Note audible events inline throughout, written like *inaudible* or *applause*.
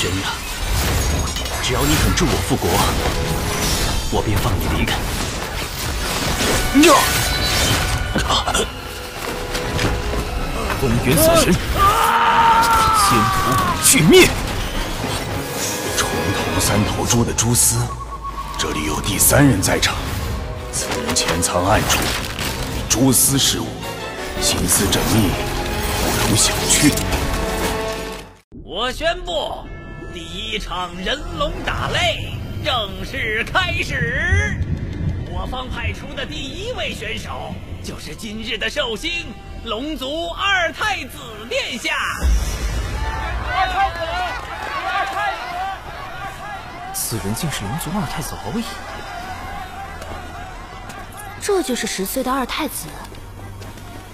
宣呀，只要你肯助我复国，我便放你离开。风元锁神，仙图俱灭。重头三头猪的蛛丝，这里有第三人在场，此人潜藏暗处，以蛛丝事务，心思缜密，不容小觑。我宣布，第一场人龙打擂正式开始。我方派出的第一位选手，就是今日的寿星龙族二太子殿下。二太子，二太子，此人竟是龙族二太子敖乙。这就是十岁的二太子。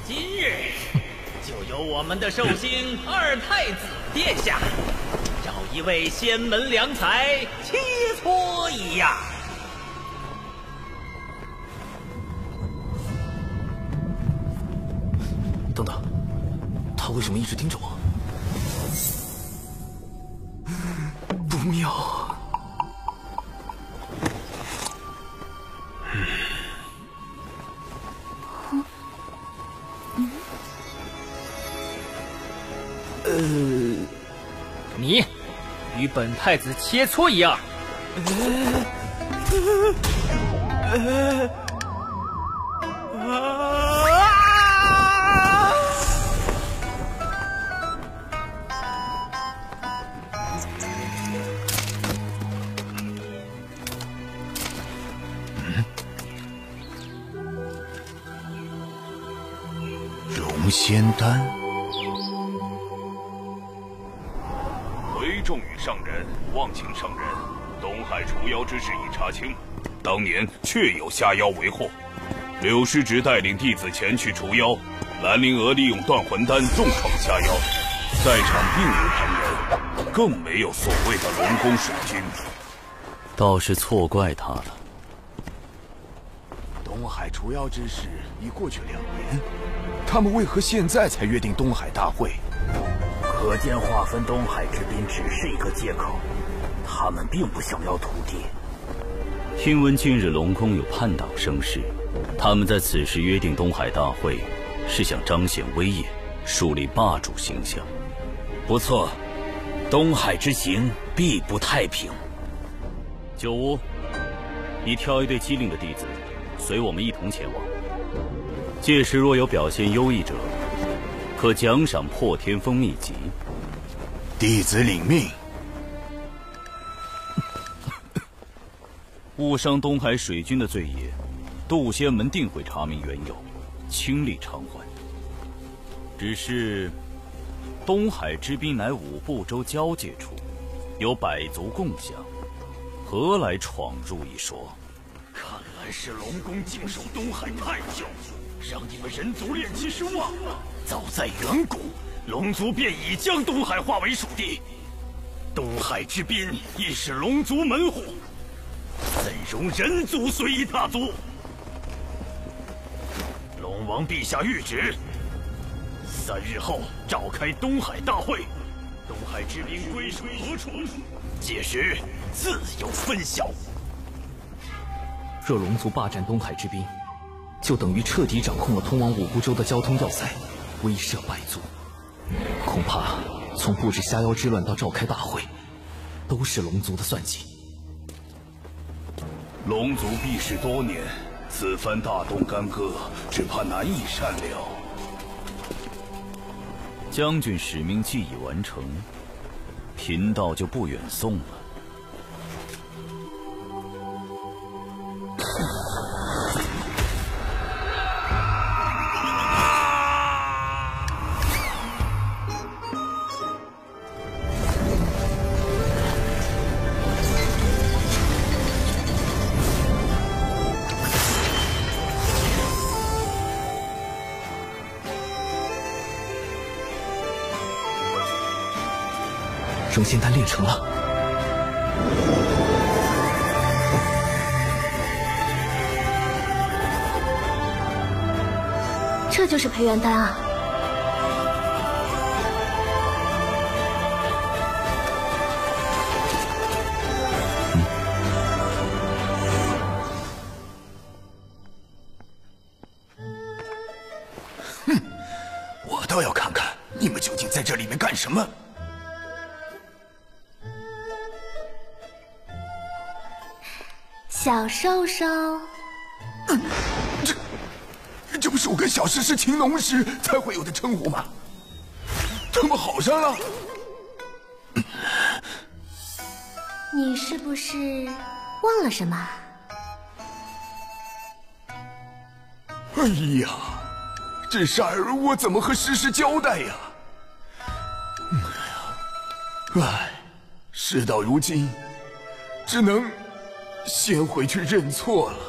今日就由我们的寿星二太子殿下，找一位仙门良才切磋一样。等等，他为什么一直盯着我？不妙。呃，你与本太子切磋一样。龙仙丹。上人，望请上人，东海除妖之事已查清，当年确有下妖为祸，柳师侄带领弟子前去除妖，兰陵娥利用断魂丹重创下妖，在场并无旁人，更没有所谓的龙宫水军，倒是错怪他了。东海除妖之事已过去两年，他们为何现在才约定东海大会？可见划分东海之滨只是一个借口，他们并不想要土地。听闻近日龙宫有叛党生事，他们在此时约定东海大会，是想彰显威严，树立霸主形象。不错，东海之行必不太平。九屋，你挑一对机灵的弟子，随我们一同前往。届时若有表现优异者，可奖赏破天风秘籍。弟子领命。*coughs* 误伤东海水军的罪业，渡仙门定会查明缘由，倾力偿还。只是，东海之滨乃五部洲交界处，有百族共享，何来闯入一说？看来是龙宫静守东海太久，让你们人族练气失望了。早在远古，龙族便已将东海划为属地，东海之滨亦是龙族门户，怎容人族随意踏足？龙王陛下谕旨，三日后召开东海大会，东海之滨归属何处？届时自有分晓。若龙族霸占东海之滨，就等于彻底掌控了通往五湖州的交通要塞，威慑百族。恐怕从布置虾妖之乱到召开大会，都是龙族的算计。龙族避世多年，此番大动干戈，只怕难以善了。将军使命既已完成，贫道就不远送了。金丹练成了。这就是培元丹啊。哼我倒要看看你们究竟在这里面干什么。小兽兽，这这不是我跟小诗诗情浓时才会有的称呼吗？他们好上了？你是不是忘了什么？哎呀，这事儿我怎么和诗诗交代呀？哎事到如今，只能先回去认错了。*laughs*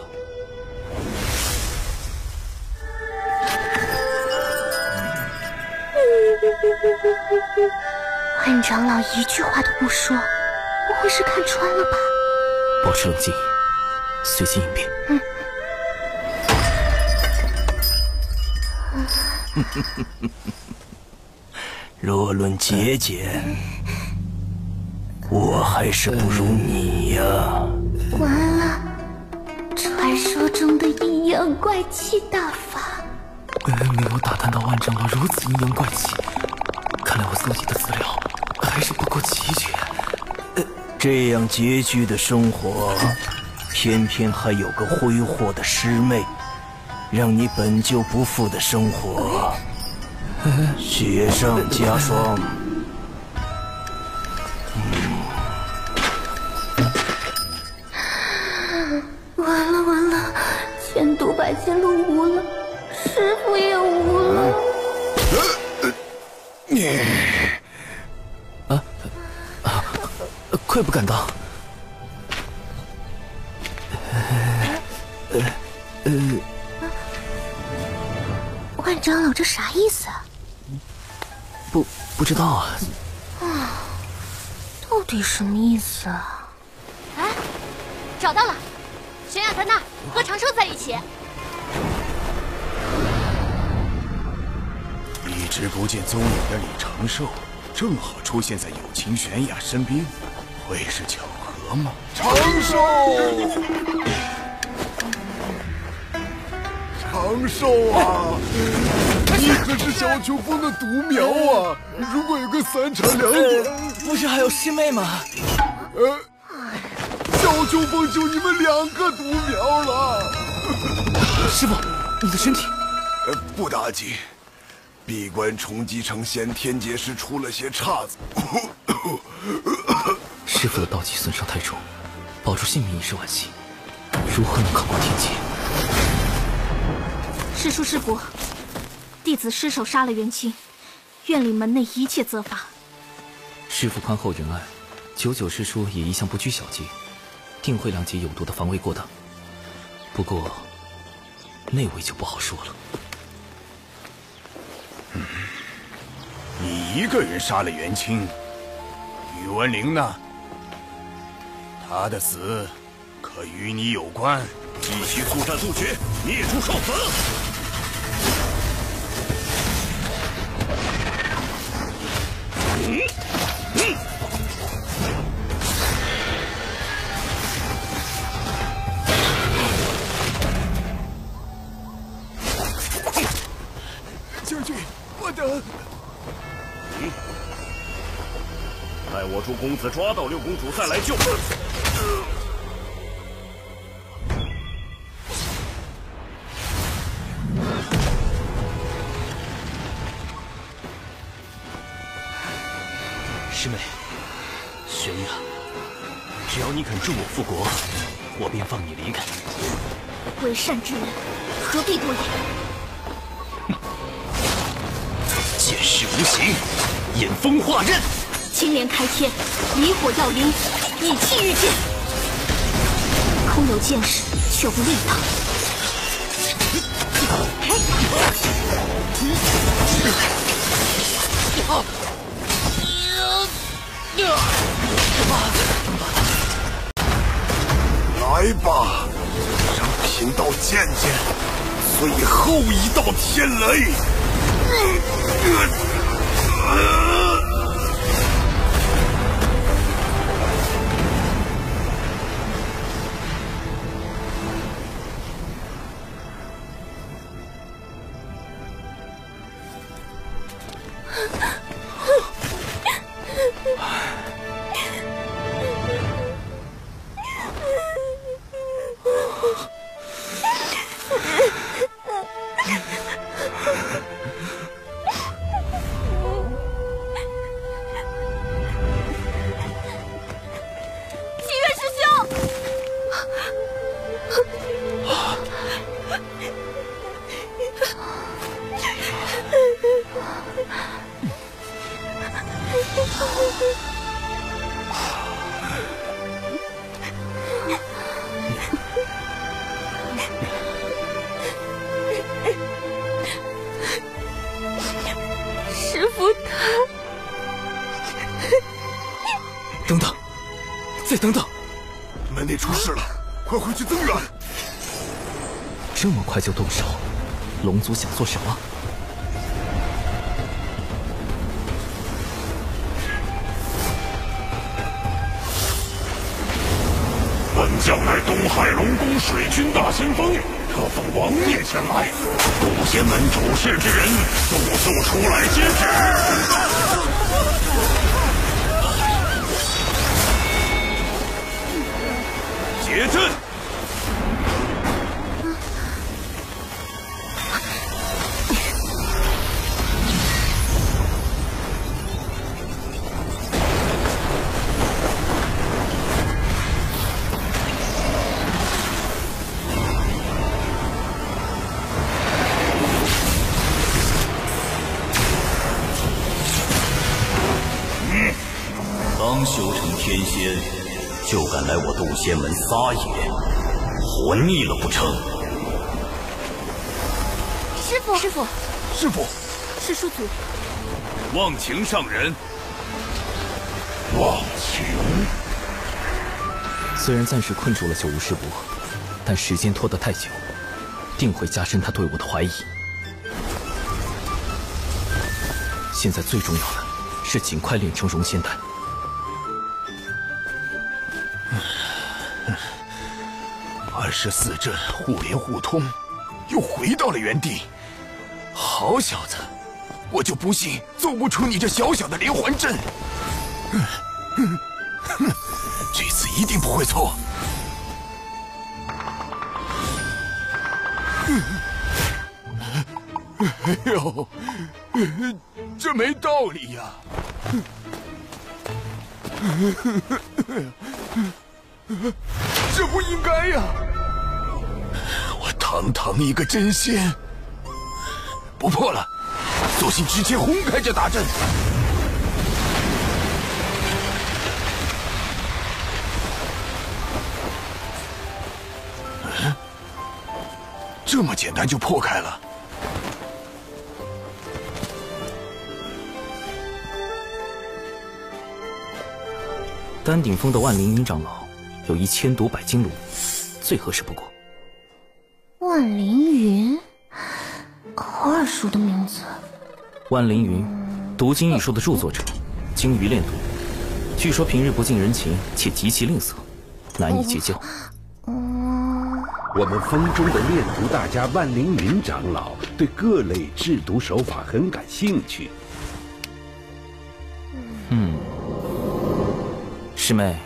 万长老一句话都不说，不会是看穿了吧？保持冷静，随机应变。嗯。*laughs* 若论节俭，我还是不如你呀。完了，传说中的阴阳怪气大法，没有打探到万长老如此阴阳怪气，看来我搜集的资料还是不够齐全。这样拮据的生活，偏偏还有个挥霍的师妹。让你本就不富的生活雪上加霜。愧不敢当。呃呃。万长老，这啥意思？不不知道啊。啊，到底什么意思啊？哎，找到了，悬崖在那儿，和长寿在一起。一直不见踪影的李长寿，正好出现在友情悬崖身边，会是巧合吗？长寿。长寿啊！你可是小秋风的独苗啊！如果有个三长两短，不是还有师妹吗？呃，小秋风就你们两个独苗了。师傅，你的身体……呃，不打紧，闭关重击成仙天劫时出了些岔子。师傅的道气损伤太重，保住性命已是万幸，如何能抗过天劫？师叔师伯，弟子失手杀了元清，愿领门内一切责罚。师父宽厚仁爱，九九师叔也一向不拘小节，定会谅解有毒的防卫过当。不过，那位就不好说了。嗯，你一个人杀了元清，宇文灵呢？他的死可与你有关？继续速战速决，灭除少子。将军，我等。待我助公子抓到六公主，再来救。师妹，玄雅，只要你肯助我复国，我便放你离开。为善之人，何必多言？*laughs* 剑势无形，引风化刃，青莲开天，离火耀灵，以气御剑。空有剑势，却不力道。来吧，让贫道见见最后一道天雷！族想做什么？本将乃东海龙宫水军大先锋，特奉王爷前来。古仙门主事之人，速速出来接旨！仙门撒野，活腻了不成？师傅，师傅，师傅，是叔祖。忘情上人，忘情。虽然暂时困住了九无师伯，但时间拖得太久，定会加深他对我的怀疑。现在最重要的是尽快练成融仙丹。二十四阵互联互通，又回到了原地。好小子，我就不信揍不出你这小小的连环阵。哼，*laughs* 这次一定不会错。*laughs* 哎呦，这没道理呀！这不应该呀！堂堂一个真仙，不破了，索性直接轰开这大阵。嗯，这么简单就破开了。丹顶峰的万灵云长老有一千毒百金炉，最合适不过。万凌云，好耳熟的名字。万凌云，读经一书的著作者，精于炼毒，据说平日不近人情，且极其吝啬，难以结交。我们峰中的炼毒大家万凌云长老对各类制毒手法很感兴趣。嗯，师妹，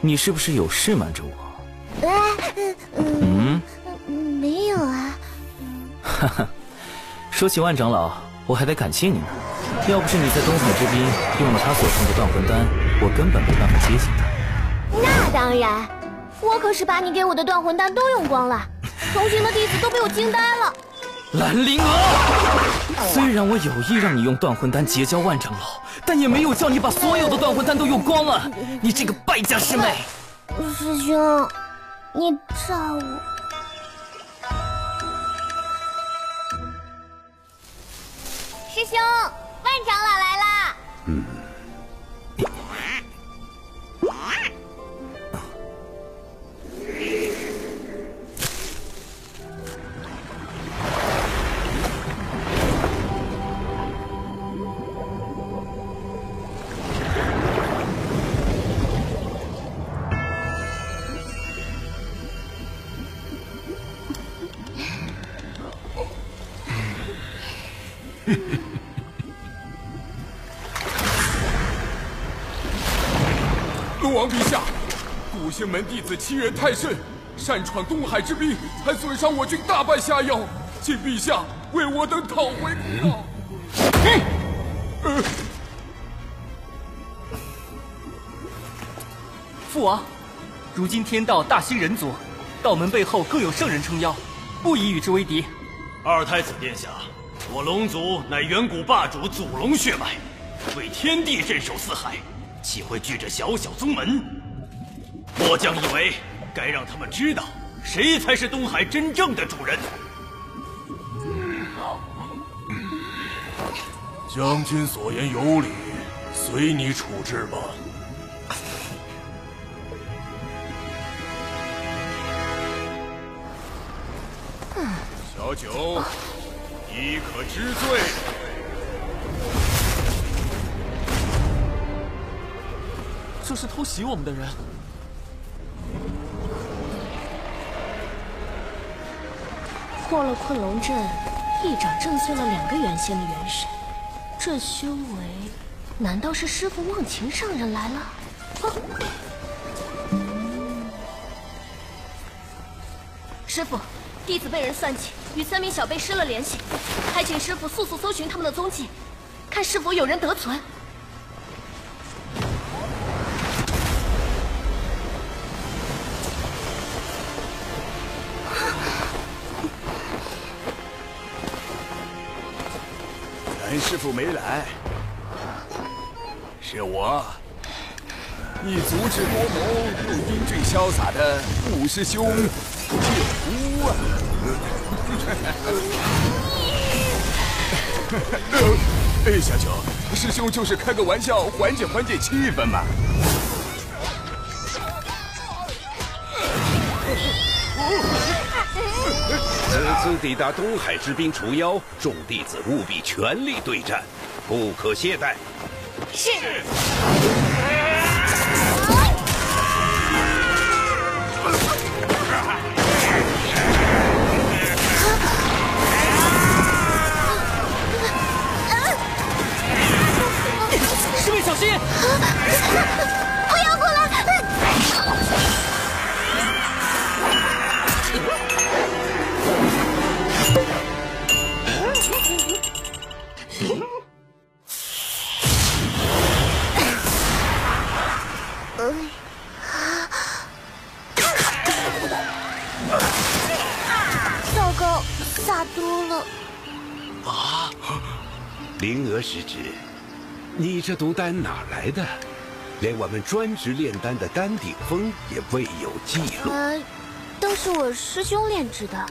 你是不是有事瞒着我？嗯，没有啊。哈哈，说起万长老，我还得感谢你呢。要不是你在东海之滨用了他所送的断魂丹，我根本没办法接近他。那当然，我可是把你给我的断魂丹都用光了，同行的弟子都被我惊呆了。兰陵娥，虽然我有意让你用断魂丹结交万长老，但也没有叫你把所有的断魂丹都用光了。你这个败家师妹！师兄，你炸我！师兄，万长老来 *laughs* 龙王陛下，古星门弟子欺人太甚，擅闯东海之滨，还损伤我军大半下药，请陛下为我等讨回公道。嗯，父王，如今天道大兴，人族道门背后更有圣人撑腰，不宜与之为敌。二太子殿下。我龙族乃远古霸主祖龙血脉，为天地镇守四海，岂会惧这小小宗门？末将以为，该让他们知道，谁才是东海真正的主人。将军所言有理，随你处置吧。小九，你可知罪？这是偷袭我们的人。破了困龙阵，一掌震碎了两个元仙的元神。这修为，难道是师傅忘情上人来了？师傅，弟子被人算计，与三名小辈失了联系，还请师傅速速搜寻他们的踪迹，看是否有人得存。咱师傅没来，是我，你足智多谋又英俊潇洒的五师兄！*laughs* 哎，小九，师兄就是开个玩笑，缓解缓解气氛嘛。*laughs* 此次抵达东海之滨除妖，众弟子务必全力对战，不可懈怠。是。师 *laughs* 这毒丹哪来的？连我们专职炼丹的丹顶峰也未有记录。呃，都是我师兄炼制的。啊！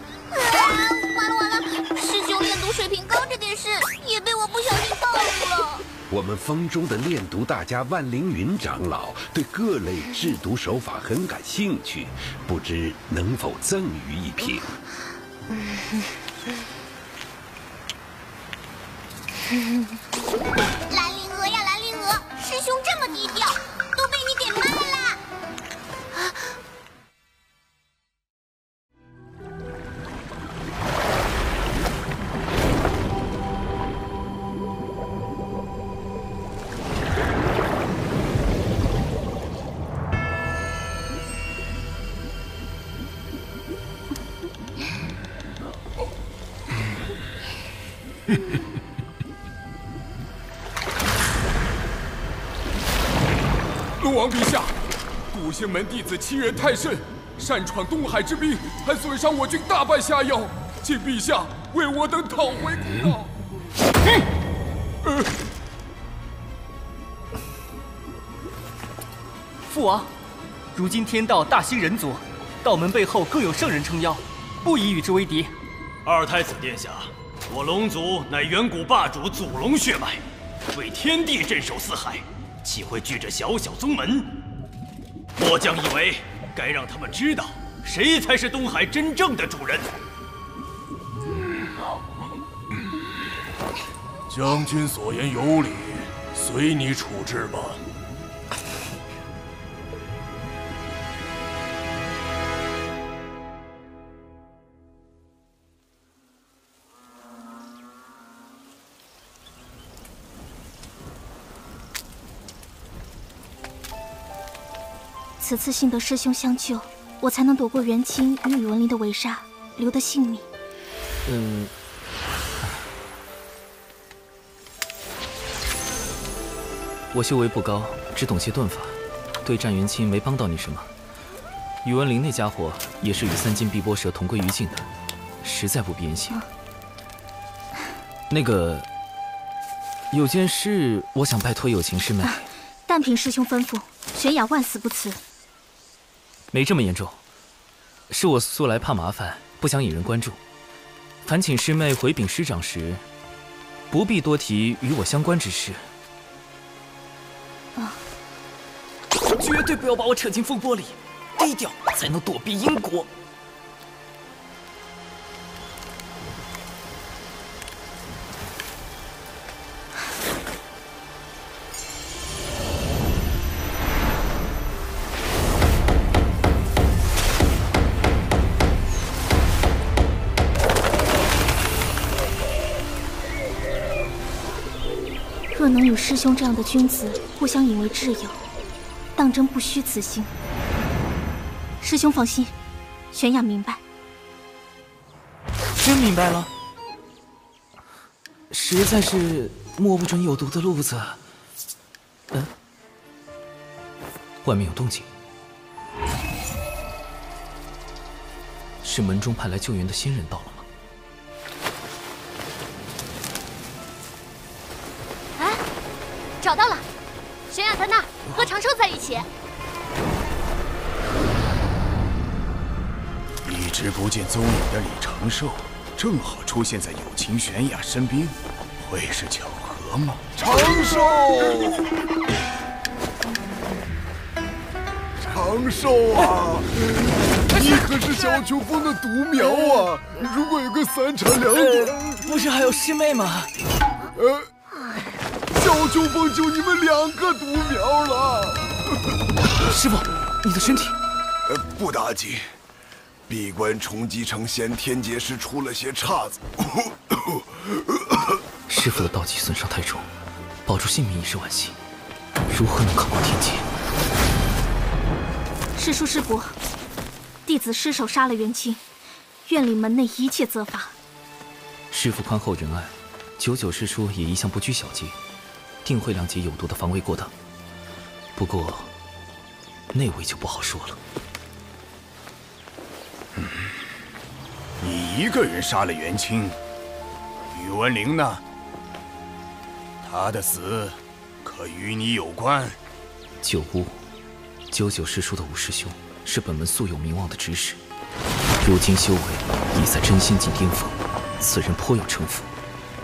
完了完了，师兄炼毒水平高这件事也被我不小心暴露了。我们峰中的炼毒大家万凌云长老对各类制毒手法很感兴趣，不知能否赠予一瓶？兰 *laughs* 青门弟子欺人太甚，擅闯东海之滨，还损伤我军大半下药，请陛下为我等讨回公道。父王，如今天道大兴人族，道门背后更有圣人撑腰，不宜与之为敌。二太子殿下，我龙族乃远古霸主祖龙血脉，为天地镇守四海，岂会惧这小小宗门？末将以为，该让他们知道，谁才是东海真正的主人。将军所言有理，随你处置吧。此次幸得师兄相救，我才能躲过元清与宇文林的围杀，留得性命。嗯，我修为不高，只懂些遁法，对战元清没帮到你什么。宇文林那家伙也是与三金碧波蛇同归于尽的，实在不必言谢。那个，有件事我想拜托有情师妹。但凭师兄吩咐，玄雅万死不辞。没这么严重，是我素来怕麻烦，不想引人关注。烦请师妹回禀师长时，不必多提与我相关之事。啊！绝对不要把我扯进风波里。低调才能躲避因果。师兄这样的君子互相引为挚友，当真不虚此行。师兄放心，玄雅明白。真明白了，实在是摸不准有毒的路子。嗯，外面有动静，是门中派来救援的新人到了一直不见踪影的李长寿，正好出现在友情悬崖身边，会是巧合吗？长寿，*laughs* 长寿啊！你可是小秋风的独苗啊！如果有个三长两短，不是还有师妹吗？呃，小秋风就你们两个独苗了。师傅，你的身体……呃，不打紧。闭关重击成仙，天劫时出了些岔子。*coughs* 师傅的道基损伤太重，保住性命已是惋惜，如何能抗过天劫？师叔师伯，弟子失手杀了元清，愿领门内一切责罚。师傅宽厚仁爱，九九师叔也一向不拘小节，定会谅解有毒的防卫过当。不过，那位就不好说了。你一个人杀了元清，宇文灵呢？他的死可与你有关？九巫，九九师叔的五师兄是本门素有名望的执事，如今修为已在真仙境巅峰，此人颇有城府，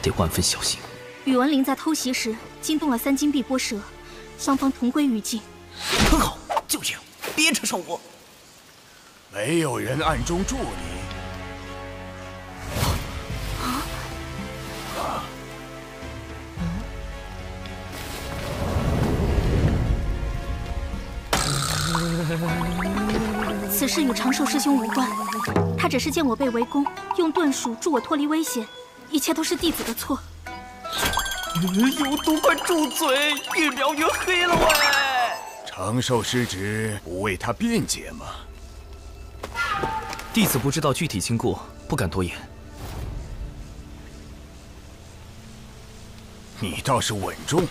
得万分小心。宇文灵在偷袭时惊动了三金碧波蛇，双方同归于尽。很好，就这样，别扯上我。没有人暗中助你。此事与长寿师兄无关，他只是见我被围攻，用遁术助我脱离危险，一切都是弟子的错。有毒，快住嘴！越描越黑了喂！长寿师侄不为他辩解吗？弟子不知道具体经过，不敢多言。你倒是稳重，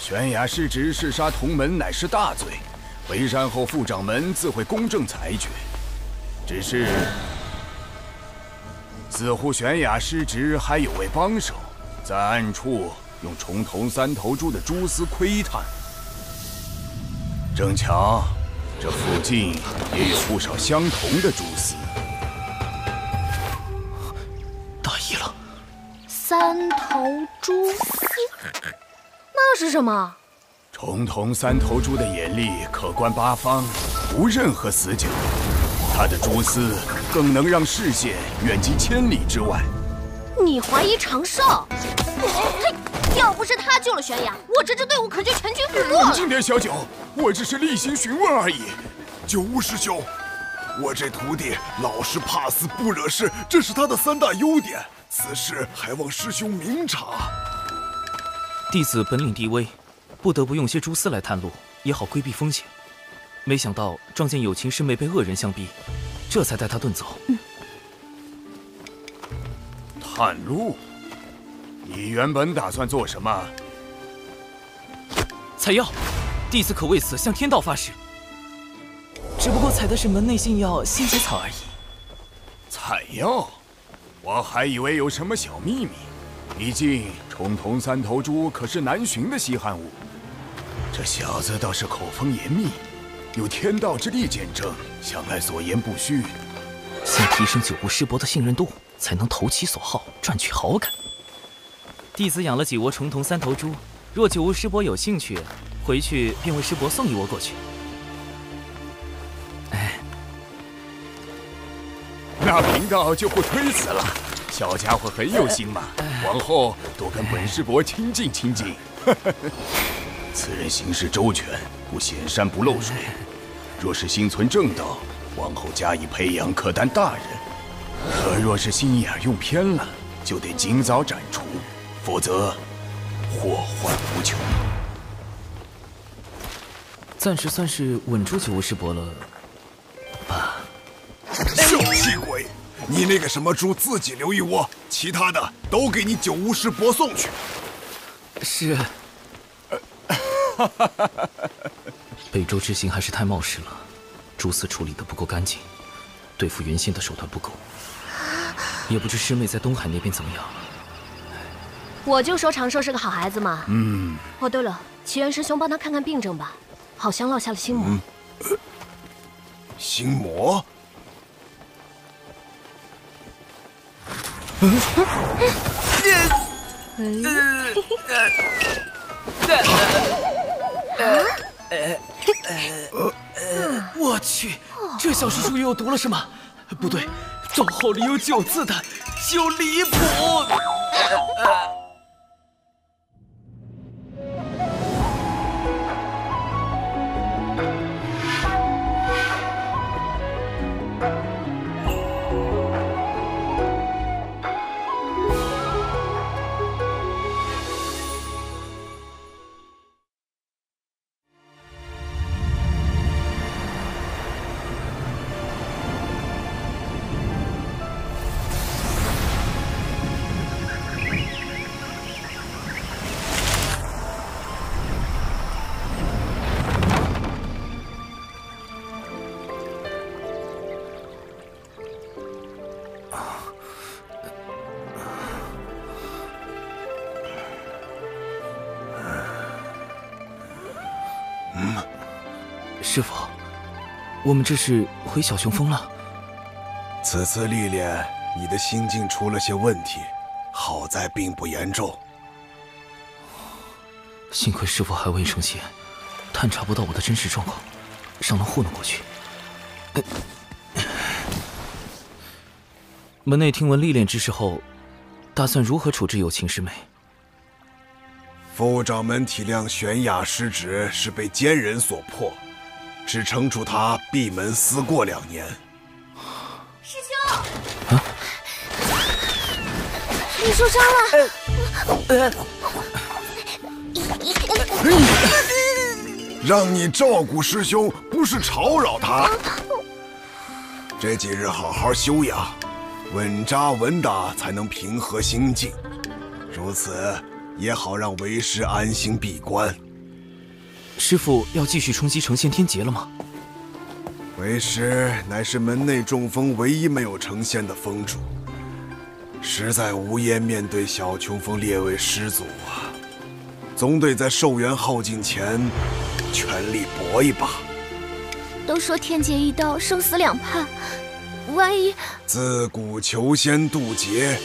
悬崖师侄弑杀同门乃是大罪。回山后，副掌门自会公正裁决。只是，似乎玄雅师侄还有位帮手，在暗处用重瞳三头蛛的蛛丝窥探。正巧，这附近也有不少相同的蛛丝。大意了。三头蛛丝，那是什么？重瞳三头蛛的眼力可观八方，无任何死角。它的蛛丝更能让视线远及千里之外。你怀疑长寿？嘿，要不是他救了悬崖，我这支队伍可就全军覆没了。冷静点，小九，我只是例行询问而已。九巫师兄，我这徒弟老实怕死不惹事，这是他的三大优点。此事还望师兄明察。弟子本领低微。不得不用些蛛丝来探路，也好规避风险。没想到撞见有情师妹被恶人相逼，这才带她遁走。探路？你原本打算做什么？采药，弟子可为此向天道发誓。只不过采的是门内信药仙节草而已。采药？我还以为有什么小秘密。毕竟重瞳三头猪可是难寻的稀罕物。这小子倒是口风严密，有天道之力见证，想来所言不虚。先提升九巫师伯的信任度，才能投其所好，赚取好感。弟子养了几窝重瞳三头猪，若九无师伯有兴趣，回去便为师伯送一窝过去。哎，那贫道就不推辞了。小家伙很有心嘛，往后多跟本师伯亲近亲近。*laughs* 此人行事周全，不显山不露水。若是心存正道，往后加以培养，可担大任；可若是心眼用偏了，就得尽早斩除，否则祸患无穷。暂时算是稳住九巫师伯了，吧？小气鬼！你那个什么猪自己留一窝，其他的都给你九巫师伯送去。是。*laughs* 北周之行还是太冒失了，蛛丝处理的不够干净，对付原先的手段不够。也不知师妹在东海那边怎么样。我就说长寿是个好孩子嘛。嗯。哦，对了，齐元师兄帮他看看病症吧，好像落下了心魔。心魔？呃呃呃我去，这小师叔有毒了是吗？不对，走后里有“九”字的，就离谱。呃 *laughs* 我们这是回小雄峰了。此次历练，你的心境出了些问题，好在并不严重。幸亏师傅还未成仙，探查不到我的真实状况，尚能糊弄过去。门内听闻历练之事后，打算如何处置有情师妹？副掌门体谅玄雅失职是被奸人所迫。只惩处他闭门思过两年。师兄，啊，你受伤了。呃 *laughs* 让你照顾师兄，不是吵扰他。这几日好好休养，稳扎稳打，才能平和心境。如此也好让为师安心闭关。师傅要继续冲击成仙天劫了吗？为师乃是门内中峰唯一没有成仙的峰主，实在无颜面对小琼峰列位师祖啊！总得在寿元耗尽前全力搏一把。都说天劫一刀，生死两判，万一……自古求仙渡劫，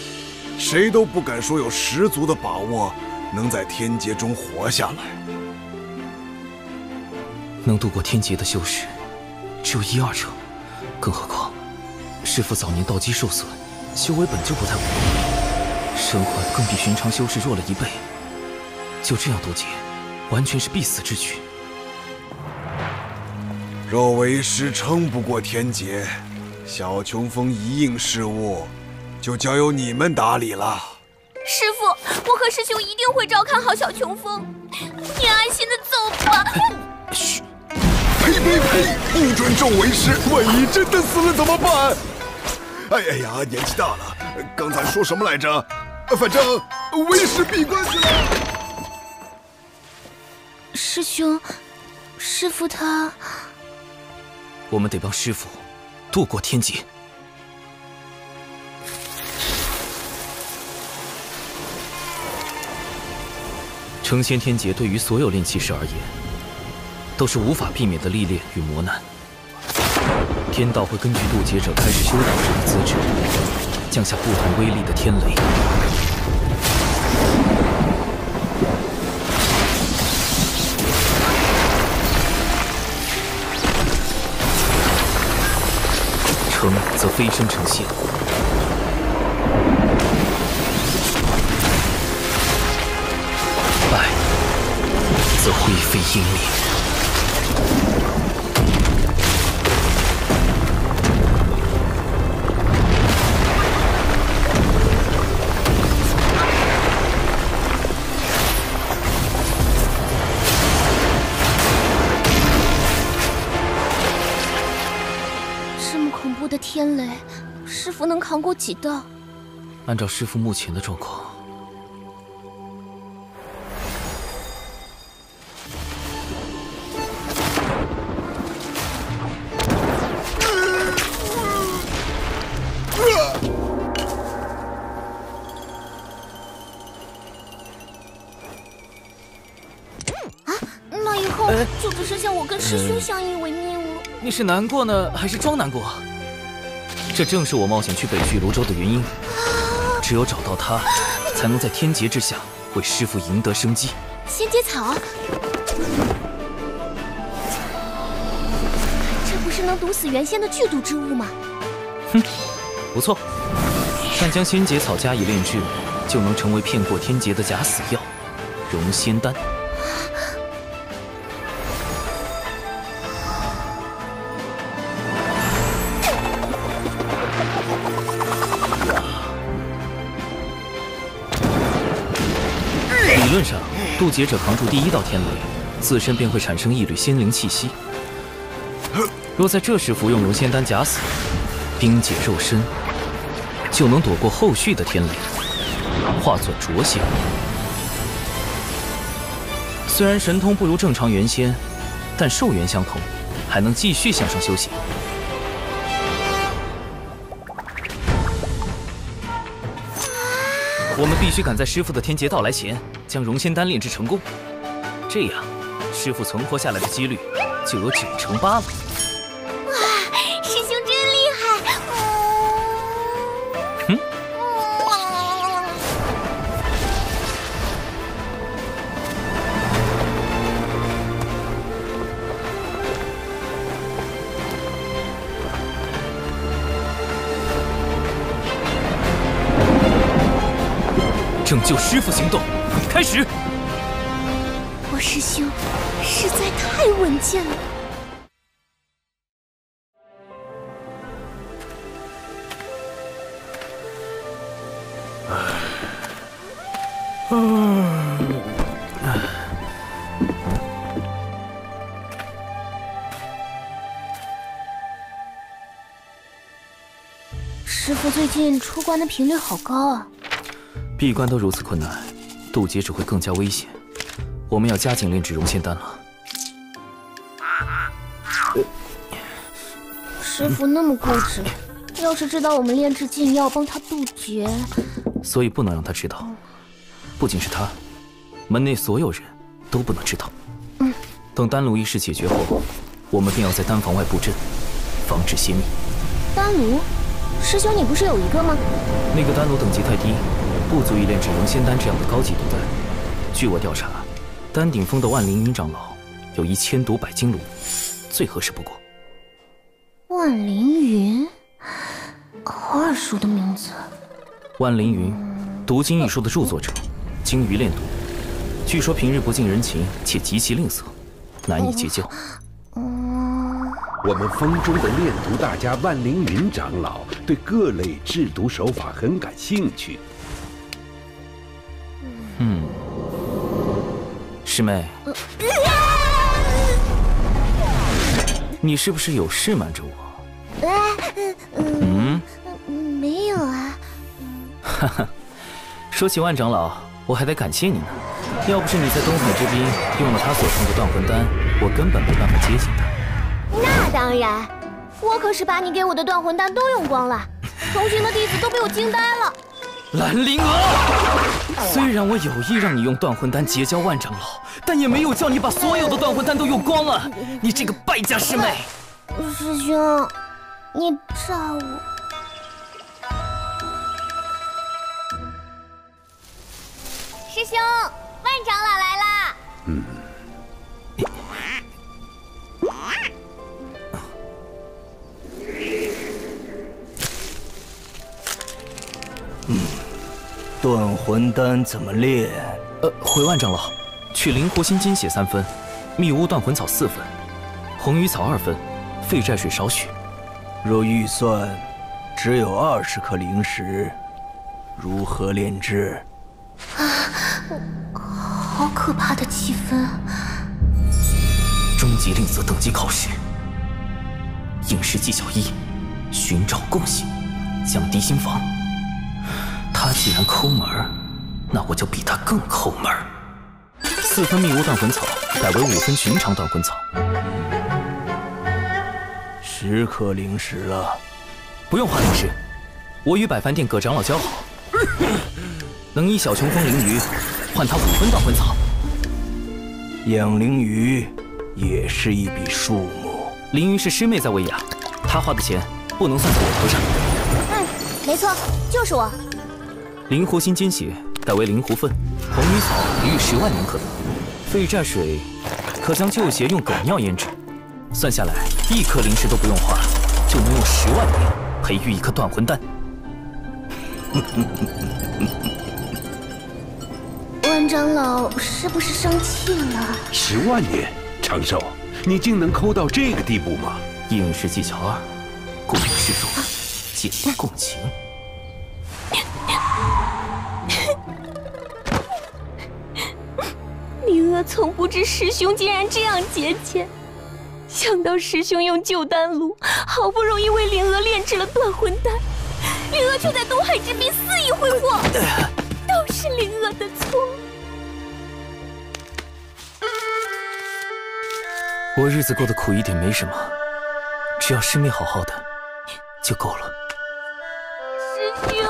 谁都不敢说有十足的把握能在天劫中活下来。能度过天劫的修士，只有一二成，更何况师父早年道基受损，修为本就不太稳定，身环更比寻常修士弱了一倍。就这样渡劫，完全是必死之举。若为师撑不过天劫，小琼峰一应事务就交由你们打理了。师父，我和师兄一定会照看好小琼峰，你安心的走吧。尊重为师，万一真的死了怎么办？哎呀呀，年纪大了，刚才说什么来着？反正为师闭关去了。师兄，师傅他……我们得帮师傅渡过天劫。成仙天劫对于所有炼气师而言，都是无法避免的历练与磨难。天道会根据渡劫者开始修道时的资质，降下不同威力的天雷。成则飞升成仙。败，则灰飞烟灭。傅能扛过几道？按照师傅目前的状况，啊那以后就只剩下我跟师兄相依为命了。你是难过呢，还是装难过？这正是我冒险去北俱泸州的原因。只有找到他，才能在天劫之下为师傅赢得生机。仙节草，这不是能毒死原仙的剧毒之物吗？哼，不错。但将仙节草加以炼制，就能成为骗过天劫的假死药——融仙丹。上，渡劫者扛住第一道天雷，自身便会产生一缕仙灵气息。若在这时服用融仙丹假死，冰解肉身，就能躲过后续的天雷，化作浊仙。虽然神通不如正常元仙，但寿元相同，还能继续向上修行。我们必须赶在师傅的天劫到来前，将融仙丹炼制成功，这样师傅存活下来的几率就有九成八了。救师傅行动开始。我师兄实在太稳健了。师傅最近出关的频率好高啊！闭关都如此困难，渡劫只会更加危险。我们要加紧炼制融仙丹了。师傅那么固执，要是知道我们炼制禁药帮他渡劫，所以不能让他知道。不仅是他，门内所有人都不能知道。嗯。等丹炉一事解决后，我们便要在丹房外布阵，防止泄密。丹炉，师兄你不是有一个吗？那个丹炉等级太低，不足以炼制龙仙丹这样的高级毒丹。据我调查，丹顶峰的万灵云长老有一千毒百金炉，最合适不过。万灵云，好耳熟的名字。万灵云，毒经一书的著作者，精于炼毒，据说平日不近人情，且极其吝啬，难以结交。我们峰中的炼毒大家万灵云长老对各类制毒手法很感兴趣。嗯，师妹，你是不是有事瞒着我？哎，嗯，没有啊。哈哈，说起万长老，我还得感谢你呢。要不是你在东海之滨用了他所送的断魂丹，我根本没办法接近他。那当然，我可是把你给我的断魂丹都用光了，同行的弟子都被我惊呆了。兰陵娥，虽然我有意让你用断魂丹结交万长老，但也没有叫你把所有的断魂丹都用光了。你这个败家师妹！师兄，你炸我！师兄，万长老来断魂丹怎么炼？呃，回万长老，取灵活心金血三分，密屋断魂草四分，红鱼草二分，废寨水少许。若预算只有二十颗灵石，如何炼制？啊，好可怕的气氛！终极令则等级考试，应试技巧一：寻找共性，降低心防。他既然抠门那我就比他更抠门四分密屋断魂草改为五分寻常断魂草。十颗灵石了，不用花灵石，我与百凡殿葛长老交好，能以小琼峰灵鱼换他五分断魂草。养灵鱼也是一笔数目。灵鱼是师妹在喂养，她花的钱不能算在我头上。嗯，没错，就是我。灵狐心金血改为灵狐粪，红鱼草培育十万年可得，废战水可将旧鞋用狗尿腌制，算下来一颗灵石都不用花，就能用十万年培育一颗断魂丹。*laughs* 万长老是不是生气了？十万年，长寿，你竟能抠到这个地步吗？应试技巧二，共有施主，建立共情。娥从不知师兄竟然这样节俭，想到师兄用旧丹炉，好不容易为灵娥炼制了断魂丹，灵娥却在东海之滨肆意挥霍，都是灵娥的错。我日子过得苦一点没什么，只要师妹好好的就够了。师兄。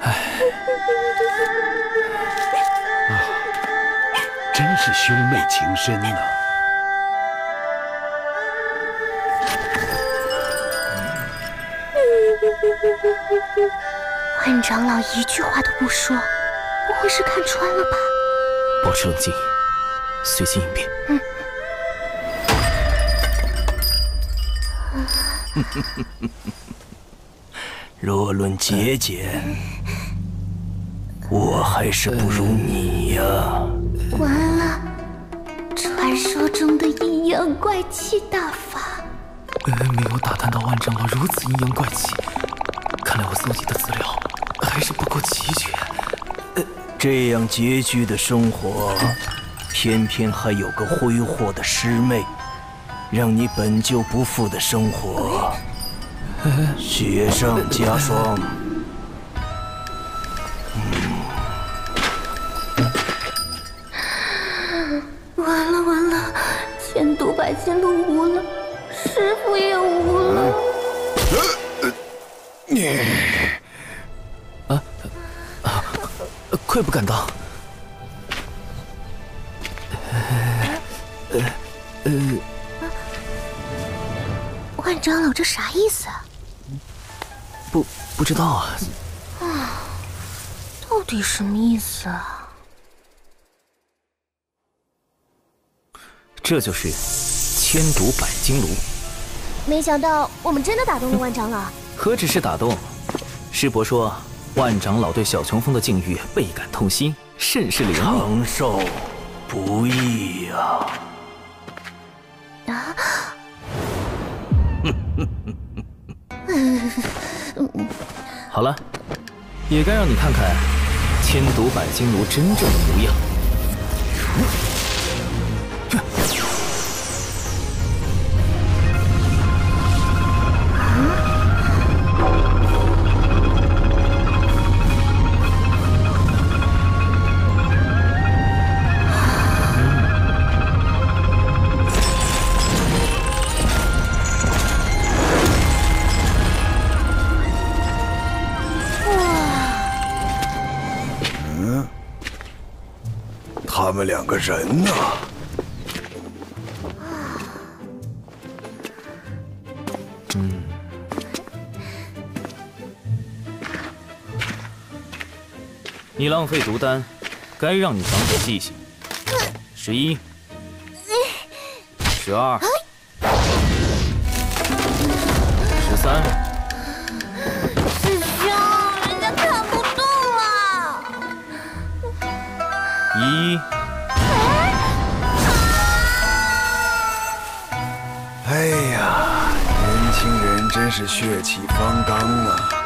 真 *laughs* 是兄妹情深呐！万长老一句话都不说，不会是看穿了吧？保持冷静，随机应变。嗯。*laughs* 若论节俭，我还是不如你呀。完了，传说中的阴阳怪气大法。没有打探到万长老如此阴阳怪气，看来我搜集的资料还是不够齐全。呃这样拮据的生活，偏偏还有个挥霍的师妹，让你本就不富的生活。雪上加霜。百金都无了，师傅也无了。你啊啊！愧不敢当。呃呃，万长老这啥意思？不不知道啊，啊，到底什么意思啊？这就是千毒百金炉。没想到我们真的打动了万长老。何止是打动，师伯说万长老对小琼峰的境遇倍感痛心，甚是怜悯。长寿不易呀！啊！*laughs* 好了，也该让你看看千毒百金炉真正的模样。个人呢？嗯，你浪费毒丹，该让你长点记性。十一，十二，十三，是血气方刚啊！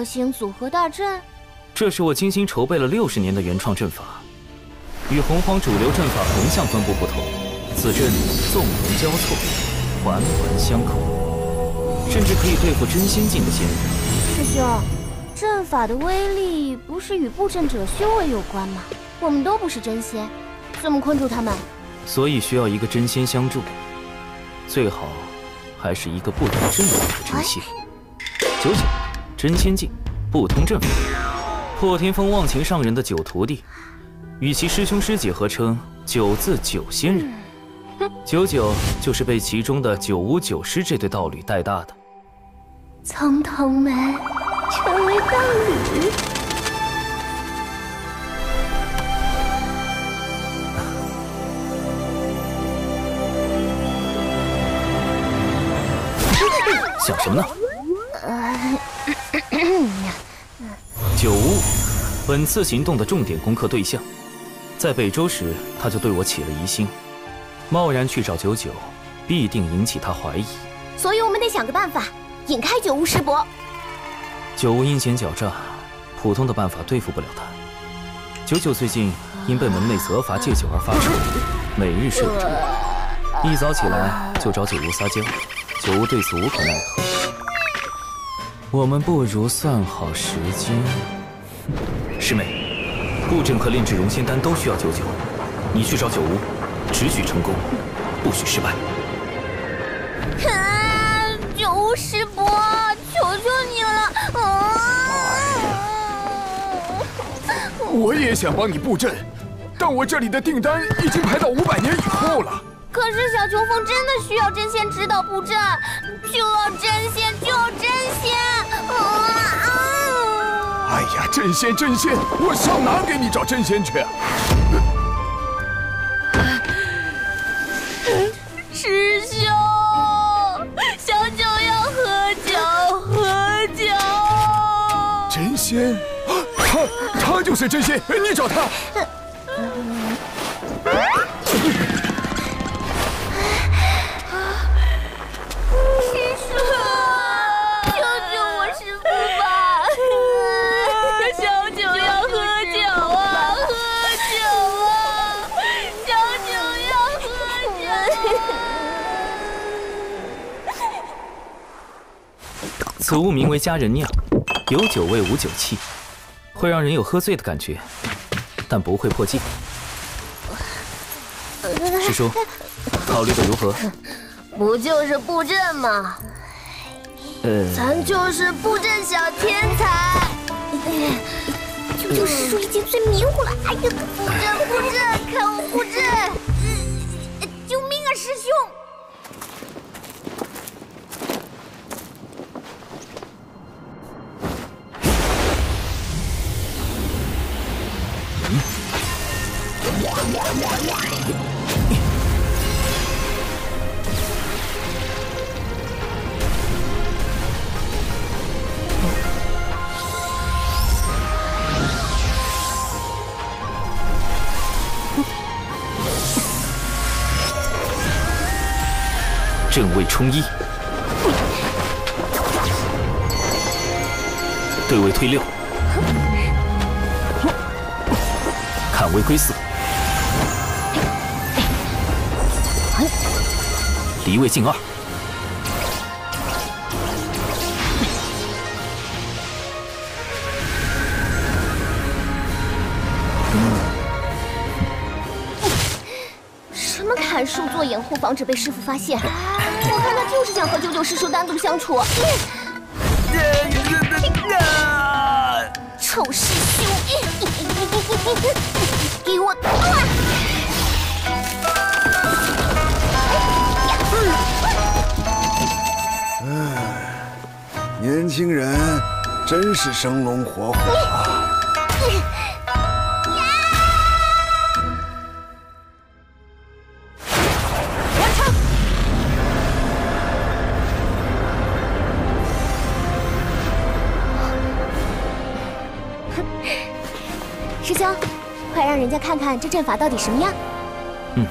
体复合型组合大阵，这是我精心筹备了六十年的原创阵法，与洪荒主流阵法横向分布不同，此阵纵横交错，环环相扣，甚至可以对付真仙境的仙人。师兄，阵法的威力不是与布阵者修为有关吗？我们都不是真仙，怎么困住他们？所以需要一个真仙相助，最好还是一个不懂阵法的真仙。九九，真仙境，不通阵法，破天峰忘情上人的九徒弟，与其师兄师姐合称九字九仙人。九九就是被其中的九五九师这对道侣带大的。从同门成为道侣，想什么呢？呃，九巫，本次行动的重点攻克对象，在北周时他就对我起了疑心，贸然去找九九，必定引起他怀疑。所以我们得想个办法引开九巫师伯。九巫阴险狡诈，普通的办法对付不了他。九九最近因被门内责罚戒酒而发愁，每日睡不着，一早起来就找九巫撒娇，九巫对此无可奈何。我们不如算好时间。师妹，布阵和炼制融仙丹都需要九九，你去找九巫，只许成功，不许失败。啊，九巫师伯，求求你了！啊我也想帮你布阵，但我这里的订单已经排到五百年以后了。可是小琼峰真的需要真仙指导布阵，就要真仙，就要真仙！啊！哎呀，真仙真仙，我上哪给你找真仙去？啊师兄，小九要喝酒，喝酒。真仙，他他就是真仙，你找他。此物名为佳人酿，有酒味无酒气，会让人有喝醉的感觉，但不会破戒。师叔，考虑的如何？不就是布阵吗？呃，咱就是布阵小天才。救救师叔已经醉迷糊了！哎呀，布阵布阵，看我布阵！呃救命啊，师兄！正位冲一，对位推六，看位归四，离位进二。掩护，防止被师傅发现？我看他就是想和九九师叔单独相处。臭师兄，给我断！唉，年轻人真是生龙活虎啊！看看这阵法到底什么样。嗯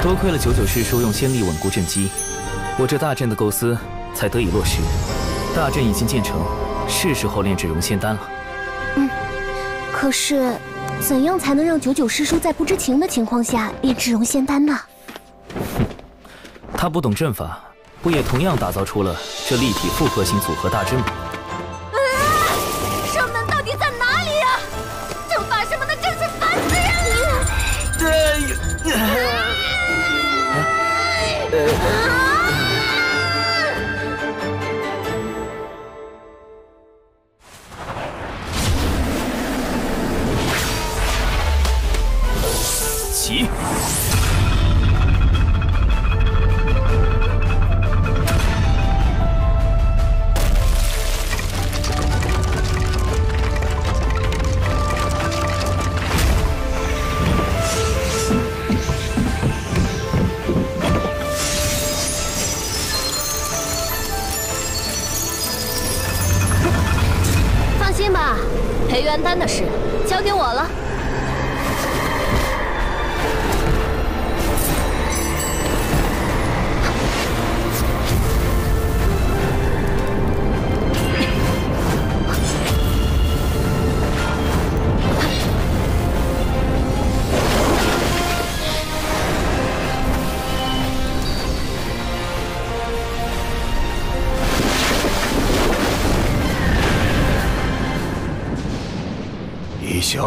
多亏了九九师叔用仙力稳固阵基，我这大阵的构思才得以落实。大阵已经建成，是时候炼制融仙丹了。嗯可是，怎样才能让九九师叔在不知情的情况下炼制融仙丹呢？他不懂阵法，不也同样打造出了这立体复合型组合大阵吗？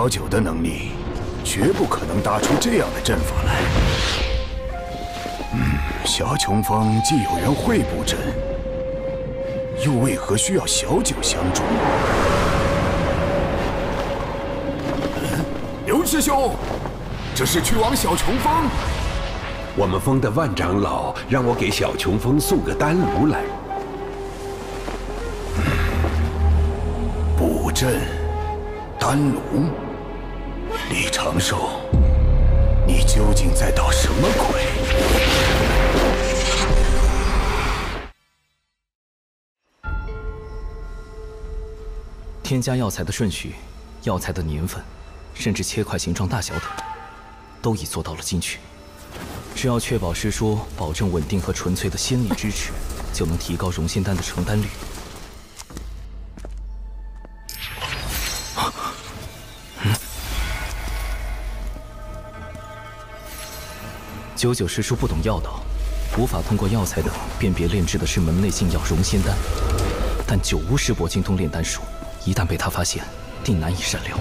小九的能力，绝不可能搭出这样的阵法来。嗯，小琼峰既有人会布阵，又为何需要小九相助？刘师兄，这是去往小琼峰。我们峰的万长老让我给小琼峰送个丹炉来。布阵。丹炉，加药材的顺序、药材的年份，甚至切块形状大小等，都已做到了精确。只要确保师叔保证稳定和纯粹的仙力支持，就能提高融仙丹的成丹率。九九师叔不懂药道，无法通过药材等辨别炼制的是门内禁药融仙丹。但九巫师伯精通炼丹术，一旦被他发现，定难以善了。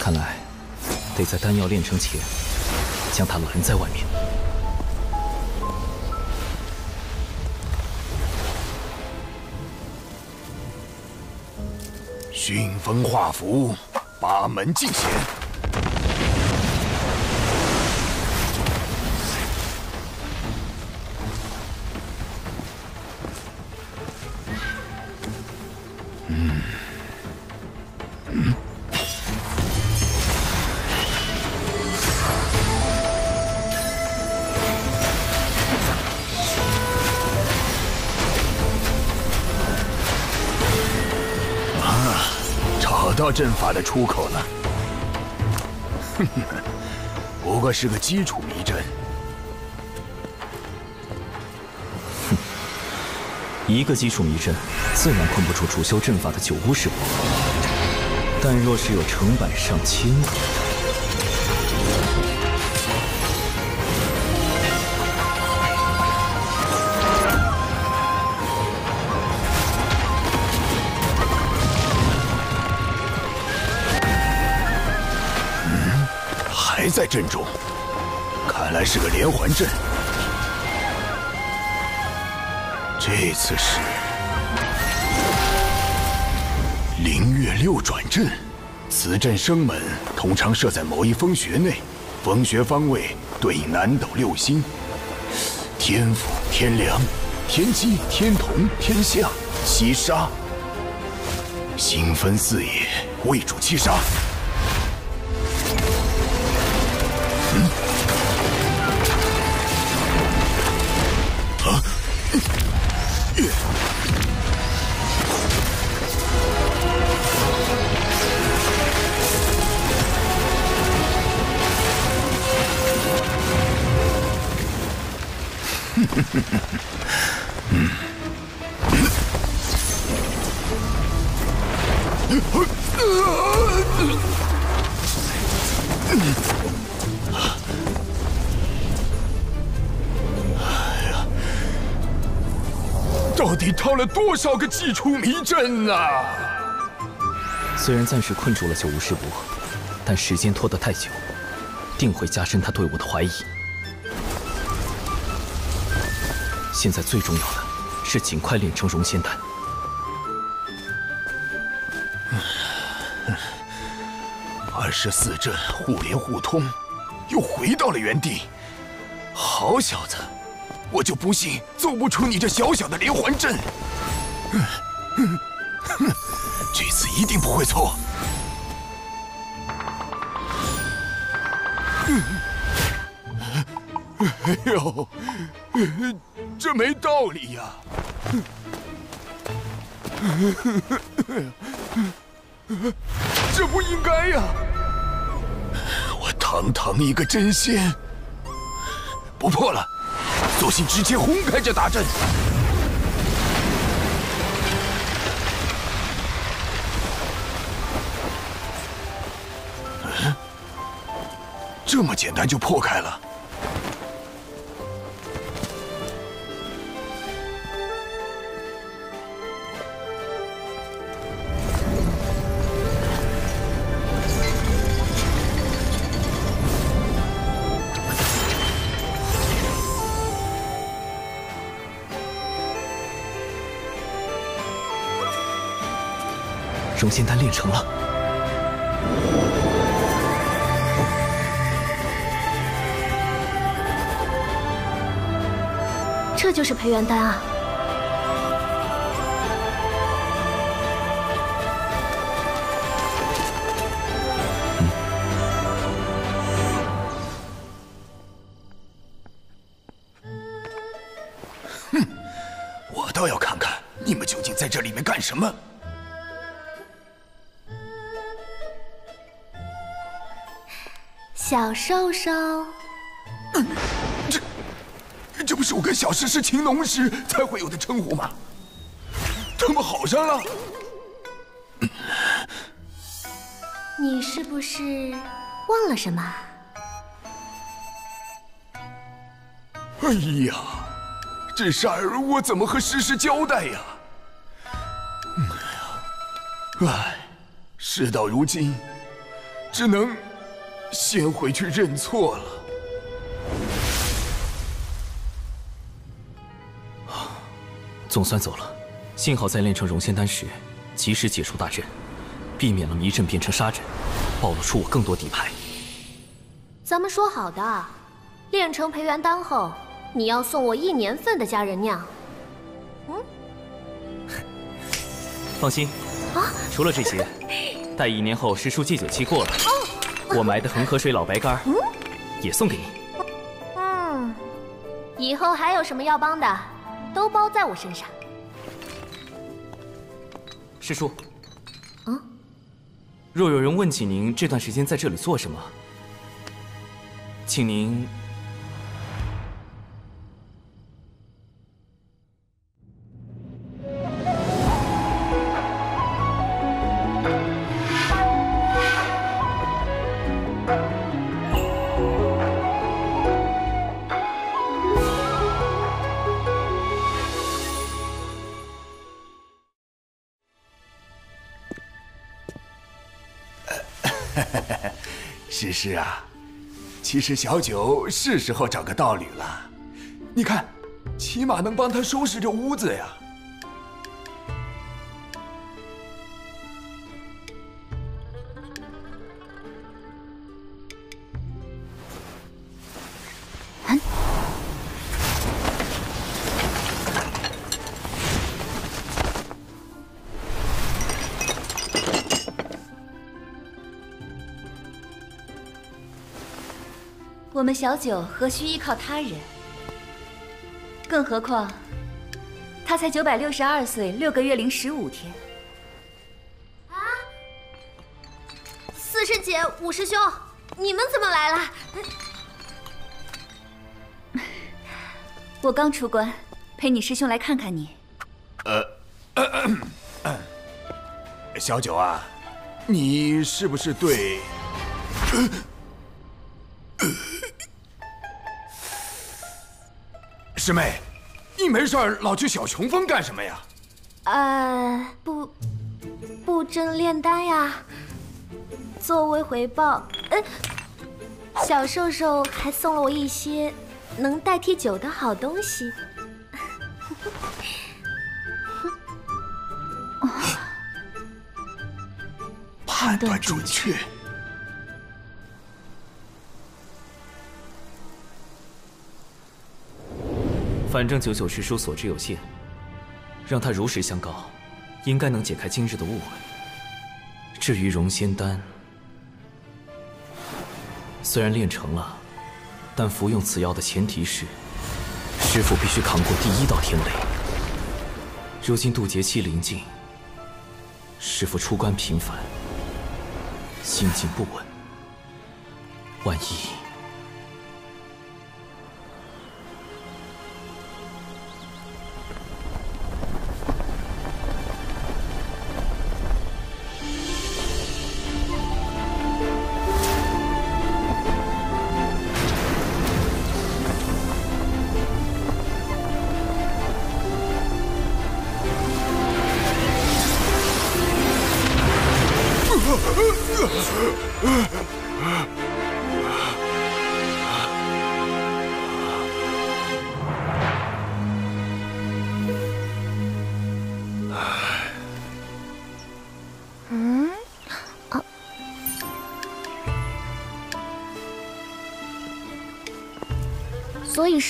看来，得在丹药炼成前，将他拦在外面。熏风画符，八门进贤。到阵法的出口了。哼哼，不过是个基础迷阵。哼，一个基础迷阵，自然困不住主修阵法的九巫师伯。但若是有成百上千的，阵中，看来是个连环阵。这次是。灵月六转阵，此阵生门通常设在某一风穴内，风穴方位对应南斗六星：天府、天梁、天机、天同、天象、七杀。星分四野，位主七杀。多少个基础迷阵啊！虽然暂时困住了九无师伯，但时间拖得太久，定会加深他对我的怀疑。现在最重要的是尽快炼成融仙丹。二十四阵互联互通，又回到了原地。好小子，我就不信揍不出你这小小的连环阵。*laughs* 这次一定不会错。*laughs* 哎呦，这没道理呀！*laughs* 这不应该呀！我堂堂一个真仙，不破了，索性直接轰开这大阵。这么简单就破开了。融仙丹炼成了，这就是培元丹啊！哼，我倒要看看你们究竟在这里面干什么！小兽兽，不是我跟小石是情浓时才会有的称呼吗？他们好上了？你是不是忘了什么？哎呀，这事儿我怎么和诗诗交代呀？哎呀，唉，事到如今，只能。先回去认错了。总算走了，幸好在炼成融仙丹时，及时解除大阵，避免了迷阵变成杀阵，暴露出我更多底牌。咱们说好的，炼成培元丹后，你要送我一年份的佳人酿。嗯，*laughs* 放心，啊，除了这些，*laughs* 待一年后师叔祭酒期过了。我埋的恒河水老白干，也送给你。嗯，以后还有什么要帮的，都包在我身上。师叔，嗯，若有人问起您这段时间在这里做什么，请您。是啊，其实小九是时候找个道侣了。你看，起码能帮他收拾这屋子呀。们小九何须依靠他人？更何况，他才九百六十二岁六个月零十五天。啊！四师姐、五师兄，你们怎么来了？*laughs* 我刚出关，陪你师兄来看看你。呃，*coughs* 小九啊，你是不是对？*coughs* 师妹，你没事老去小琼峰干什么呀？呃，布布阵炼丹呀。作为回报，嗯，小兽兽还送了我一些能代替酒的好东西。判断准确。反正九九师叔所知有限，让他如实相告，应该能解开今日的误会。至于融仙丹，虽然炼成了，但服用此药的前提是，师傅必须扛过第一道天雷。如今渡劫期临近，师傅出关频繁，心境不稳，万一……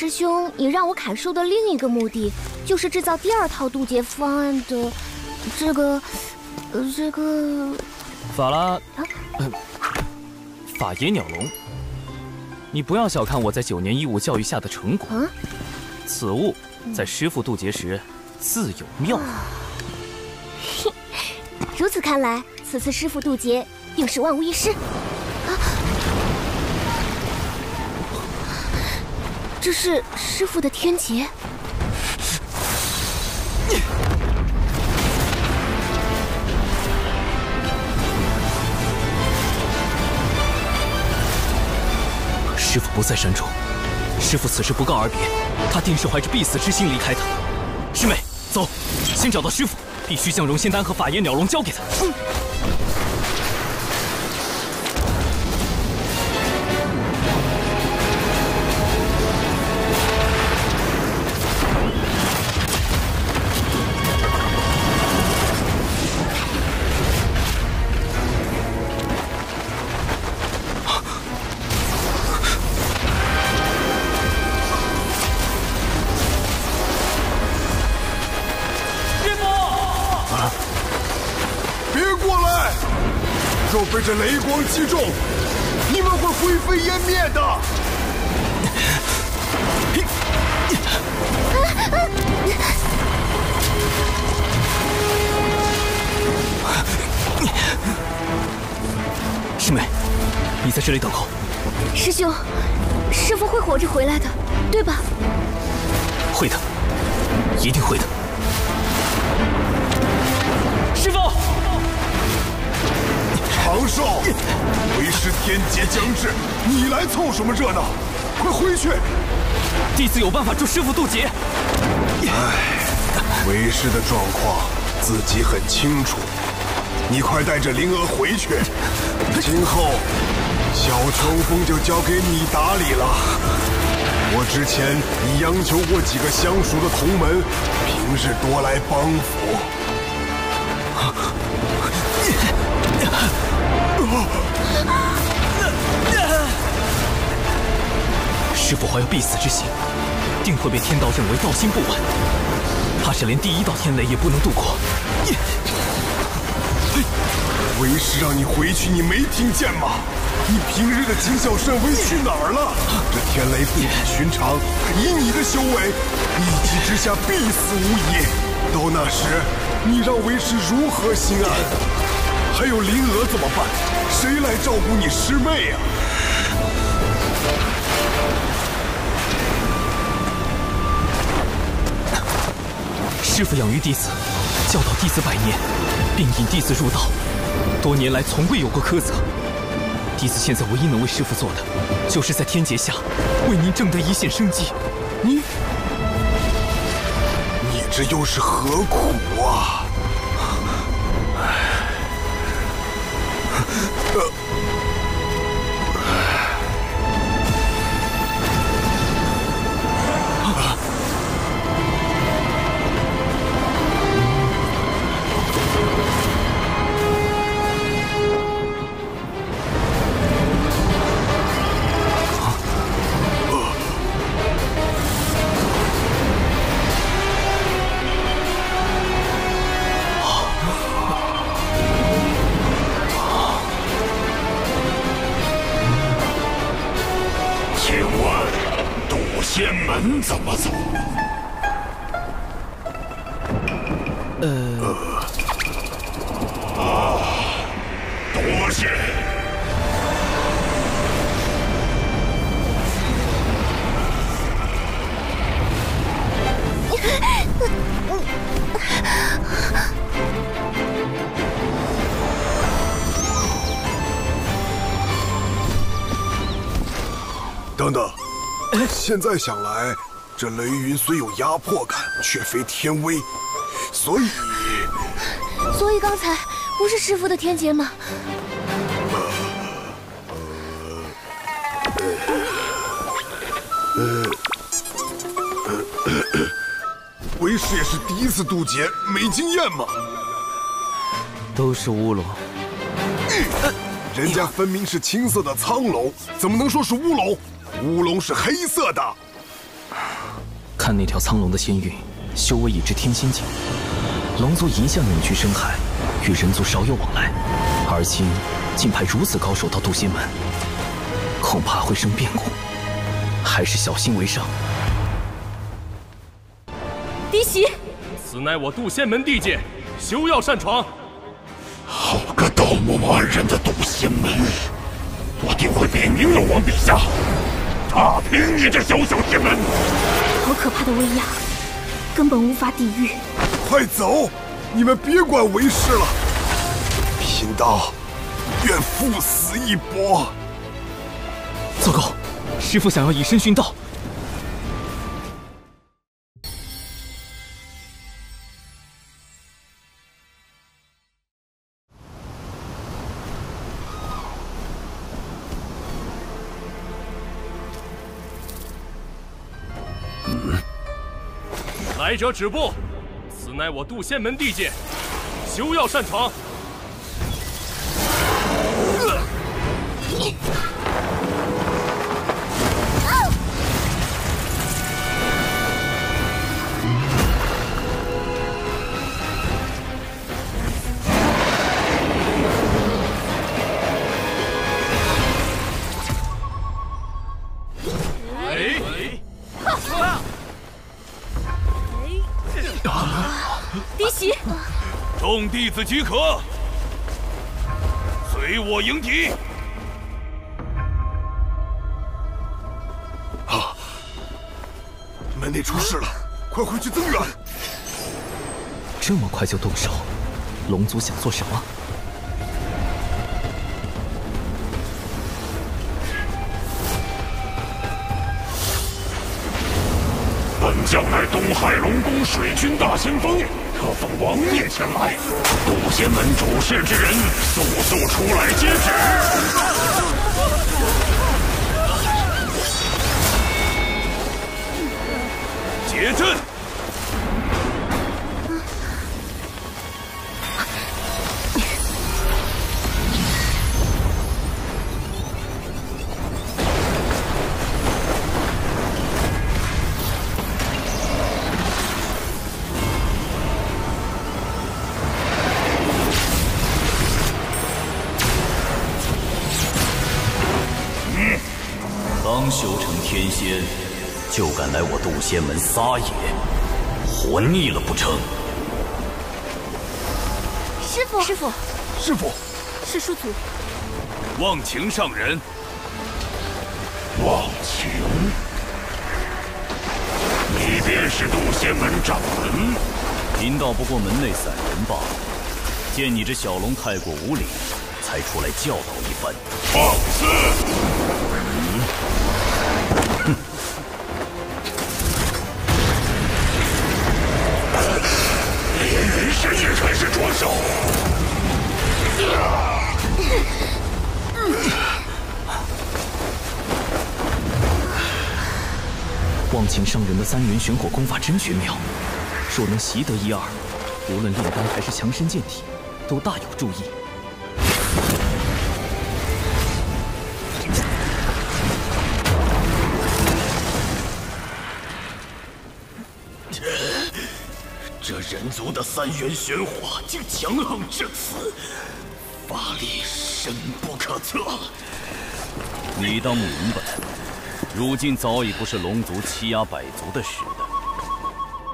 师兄，你让我砍树的另一个目的，就是制造第二套渡劫方案的这个，呃，这个法拉，呃，法爷鸟笼，你不要小看我在九年义务教育下的成果。此物在师傅渡劫时自有妙用。*laughs* 如此看来，此次师傅渡劫定是万无一失。这是师傅的天劫。师傅不在山中，师傅此时不告而别，他定是怀着必死之心离开的。师妹，走，先找到师傅。必须将融仙丹和法叶鸟笼交给他。被这雷光击中，你们会灰飞烟灭的。师妹，你在这里等候。师兄，师傅会活着回来的，对吧？会的，一定会的。长寿，为师天劫将至，你来凑什么热闹？快回去！弟子有办法助师傅渡劫。唉，为师的状况自己很清楚，你快带着灵儿回去。*laughs* 今后小秋峰就交给你打理了。我之前已央求过几个相熟的同门，平日多来帮扶。师傅怀有必死之心，定会被天道认为道心不稳，怕是连第一道天雷也不能度过。为师让你回去，你没听见吗？你平日的谨小慎微去哪儿了？这天雷不比寻常，以你的修为，一击之下必死无疑。到那时，你让为师如何心安？还有灵娥怎么办？谁来照顾你师妹啊？师傅养育弟子，教导弟子百年，并引弟子入道，多年来从未有过苛责。弟子现在唯一能为师傅做的，就是在天劫下为您挣得一线生机。你，你这又是何苦啊？现在想来，这雷云虽有压迫感，却非天威，所以，所以刚才不是师傅的天劫吗？呃，为师也是第一次渡劫，没经验嘛。都是乌龙。人家分明是青色的苍龙，怎么能说是乌龙？乌龙是黑色的。看那条苍龙的仙韵，修为已至天仙境。龙族一向隐居深海，与人族少有往来，而今竟派如此高手到渡仙门，恐怕会生变故，还是小心为上。嫡喜，此乃我渡仙门地界，休要擅闯。好个道貌岸然的渡仙门，我定会禀明龙王陛下，踏平你这小小天门！好可怕的威压，根本无法抵御。快走！你们别管为师了，贫道愿赴死一搏。糟糕，师傅想要以身殉道。来者止步！此乃我渡仙门地界，休要擅闯！此即可。随我迎敌。啊门内出事了快回去增援。这么快就动手龙族想做什么？将乃东海龙宫水军大先锋，特奉王爷前来。渡仙门主事之人，速速出来接旨！结阵。仙门撒野，活腻了不成？师傅，师傅，师傅，师叔祖，忘情上人，忘情，你便是渡仙门掌门？贫道不过门内散人罢了，见你这小龙太过无礼，才出来教导一番。放肆！上人的三元玄火功法真绝妙，若能习得一二，无论炼丹还是强身健体，都大有助益。这人族的三元玄火竟强横至此，法力深不可测。你当明白，如今早已不是龙族欺压百族的时代。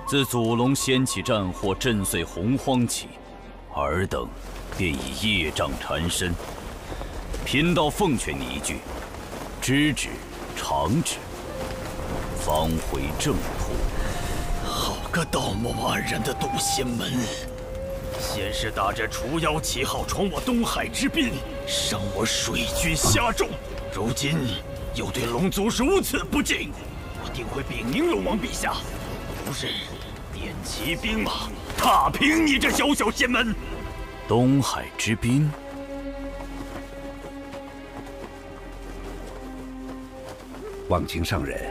自祖龙掀起战火，震碎洪荒起，尔等便已业障缠身。贫道奉劝你一句：知止，长止，方回正途。好个道貌岸然的渡仙门，先是打着除妖旗号闯我东海之滨，伤我水军虾众，如今又对龙族如此不敬，我定会禀明龙王陛下，不日点齐兵马，踏平你这小小仙门。东海之滨，忘情上人。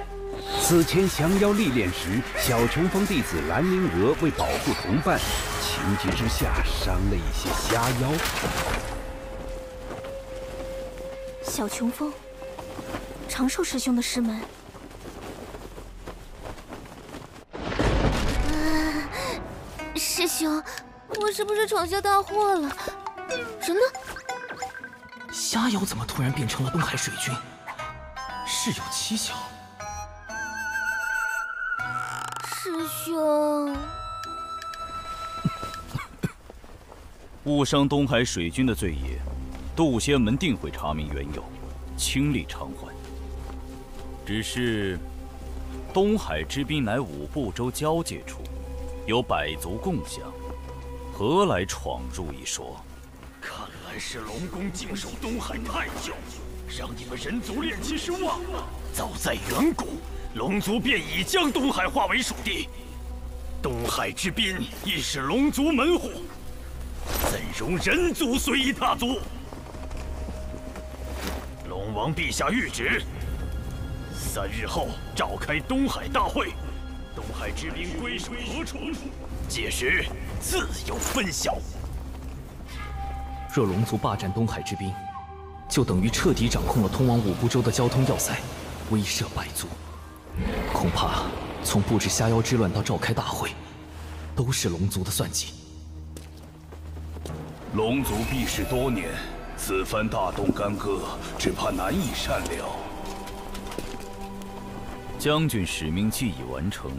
此前降妖历练时，小琼峰弟子蓝灵娥为保护同伴，情急之下伤了一些虾妖。小琼峰，长寿师兄的师门。师兄，我是不是闯下大祸了？人呢？虾妖怎么突然变成了东海水军？事有蹊跷。师兄，*laughs* 误伤东海水军的罪业，渡仙门定会查明缘由，倾力偿还。只是东海之滨乃五部洲交界处，有百族共享，何来闯入一说？看来是龙宫静守东海太久，让你们人族练气失望了。早在远古。龙族便已将东海化为属地，东海之滨亦是龙族门户，怎容人族随意踏足？龙王陛下谕旨：三日后召开东海大会，东海之滨归属何处？届时自有分晓。若龙族霸占东海之滨，就等于彻底掌控了通往五步洲的交通要塞，威慑百族。恐怕从布置虾妖之乱到召开大会，都是龙族的算计。龙族避世多年，此番大动干戈，只怕难以善了。将军使命既已完成，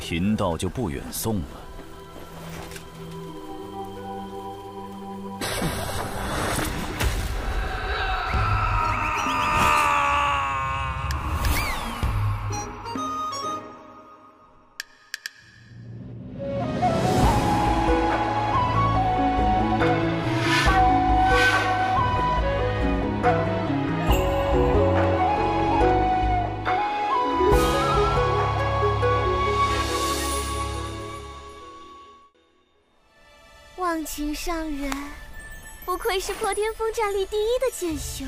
贫道就不远送了。愧是破天峰战力第一的剑修，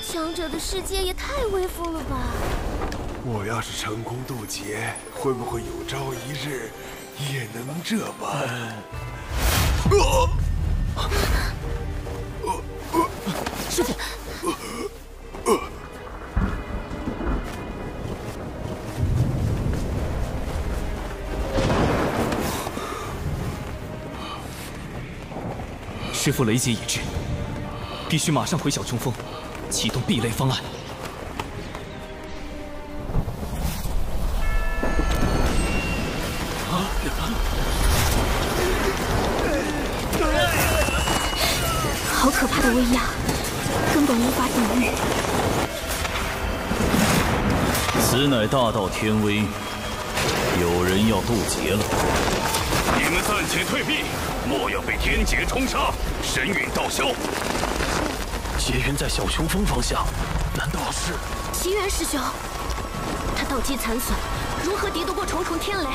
强者的世界也太威风了吧！我要是成功渡劫，会不会有朝一日也能这般？师傅。师傅雷劫已至，必须马上回小琼峰，启动避雷方案。好可怕的威压，根本无法抵御。此乃大道天威，有人要渡劫了。你们暂且退避，莫要被天劫冲杀，神陨道消。劫云在小琼峰方向，难道是奇缘师兄？他道基残损，如何敌得过重重天雷？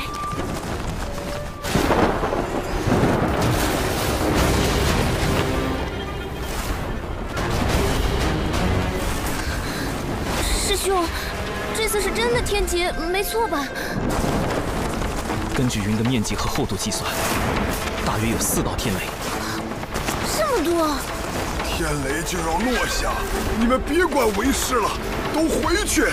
师兄，这次是真的天劫，没错吧？根据云的面积和厚度计算，大约有四道天雷。这么多！天雷就要落下，你们别管为师了，都回去！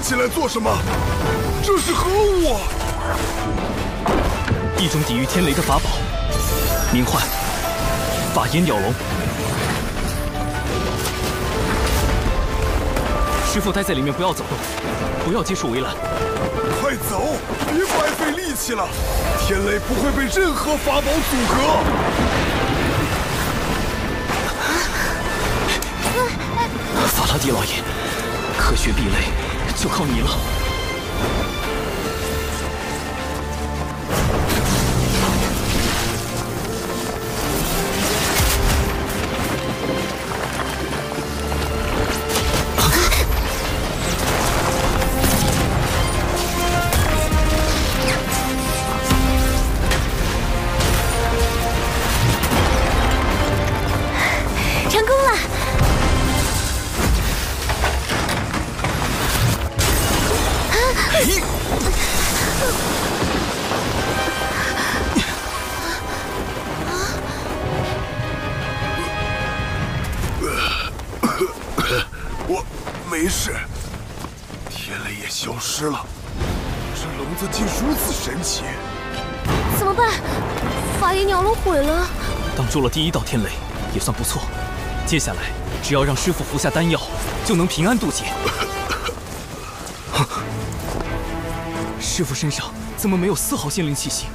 关起来做什么？这是何物啊？一种抵御天雷的法宝，名唤法眼鸟笼。师傅待在里面，不要走动，不要接触围栏。快走，别白费力气了。天雷不会被任何法宝阻隔。法拉第老爷，科学避雷就靠你了。住了第一道天雷，也算不错。接下来只要让师傅服下丹药，就能平安渡劫。师傅身上怎么没有丝毫仙灵气息？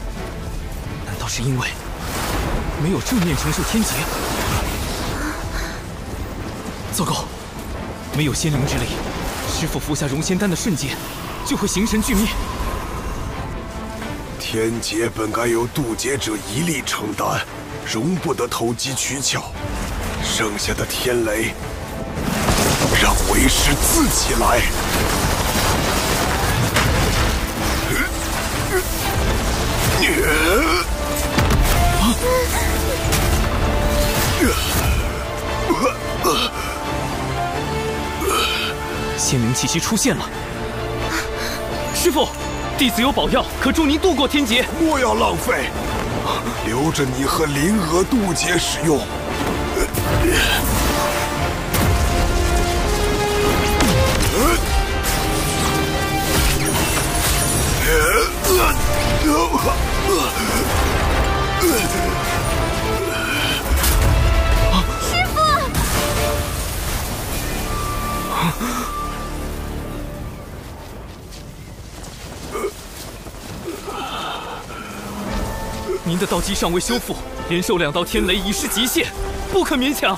难道是因为没有正面承受天劫？糟糕，没有仙灵之力，师傅服下融仙丹的瞬间就会形神俱灭。天劫本该由渡劫者一力承担，容不得投机取巧。剩下的天雷，让为师自己来。仙灵气息出现了，师傅，弟子有宝药可助您渡过天劫。莫要浪费，*laughs* 留着你和灵娥渡劫使用。师傅，您的道基尚未修复，连受两道天雷已是极限，不可勉强。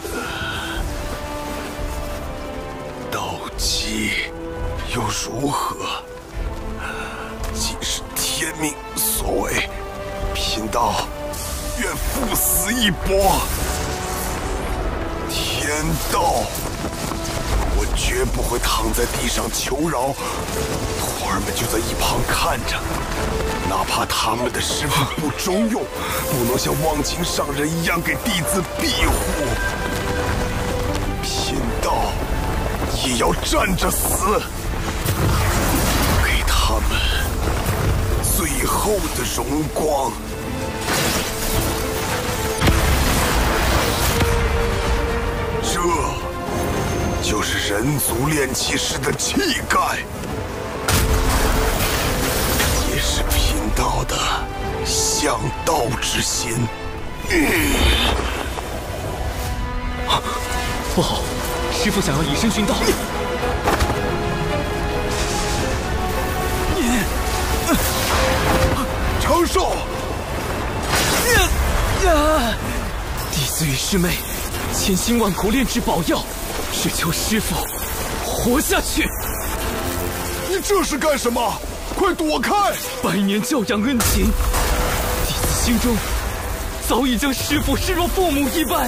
道基又如何？既是天命所为，贫道愿赴死一搏。天道，绝不会躺在地上求饶。徒儿们就在一旁看着，哪怕他们的师傅不中用，不能像忘情上人一样给弟子庇护，贫道也要站着死，给他们最后的荣光。这就是人族炼气师的气概，也是贫道的向道之心。不好，师傅想要以身殉道。你长寿！呀呀弟子与师妹千辛万苦炼制宝药，只求师傅活下去。你这是干什么？快躲开！百年教养恩情，弟子心中早已将师傅视若父母一般。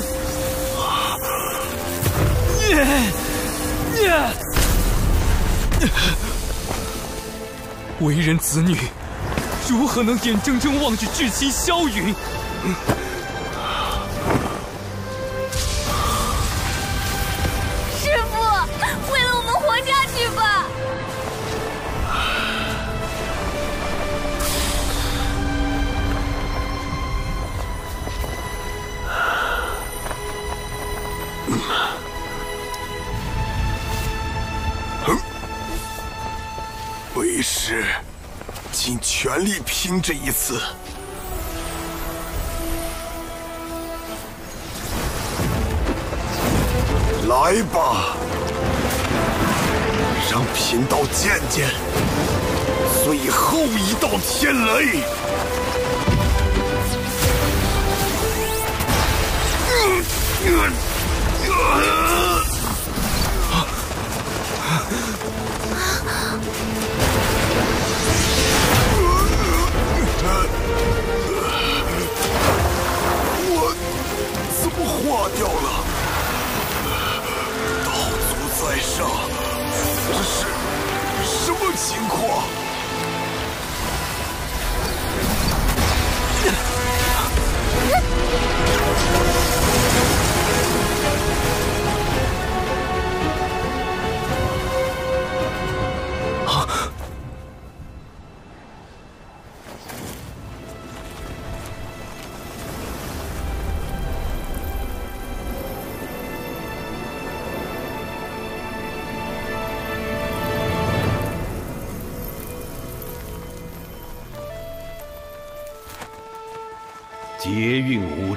孽孽！为人子女，如何能眼睁睁望着至亲消陨？拼这一次。来吧，让贫道见见最后一道天雷。我怎么化掉了？道祖在上，这是什么情况？*laughs*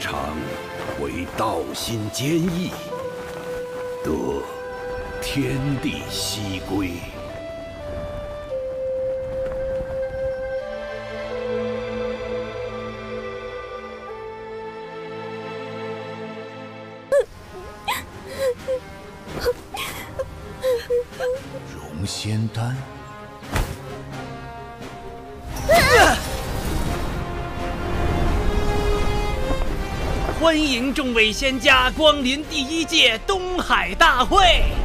常，为道心坚毅，得天地西归。伟仙家光临第一届东海大会。